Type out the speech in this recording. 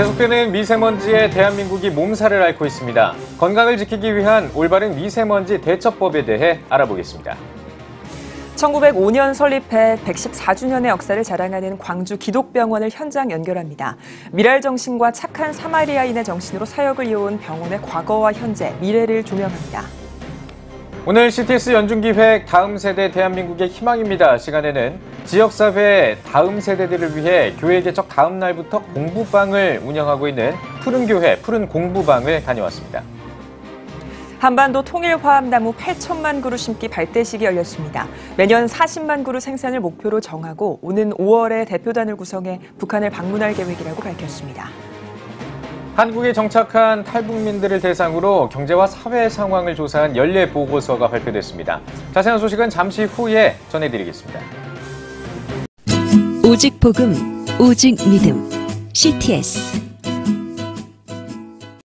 계속되는 미세먼지에 대한민국이 몸살을 앓고 있습니다. 건강을 지키기 위한 올바른 미세먼지 대처법에 대해 알아보겠습니다. 1905년 설립해 114주년의 역사를 자랑하는 광주 기독병원을 현장 연결합니다. 미랄 정신과 착한 사마리아인의 정신으로 사역을 이어온 병원의 과거와 현재, 미래를 조명합니다. 오늘 CTS 연중기획 다음 세대 대한민국의 희망입니다. 시간에는 지역사회 다음 세대들을 위해 교회 개척 다음 날부터 공부방을 운영하고 있는 푸른교회 푸른 공부방을 다녀왔습니다. 한반도 통일화합나무 8천만 그루 심기 발대식이 열렸습니다. 매년 40만 그루 생산을 목표로 정하고 오는 5월에 대표단을 구성해 북한을 방문할 계획이라고 밝혔습니다. 한국에 정착한 탈북민들을 대상으로 경제와 사회 상황을 조사한 연례 보고서가 발표됐습니다. 자세한 소식은 잠시 후에 전해드리겠습니다. 오직 복음, 오직 믿음. CTS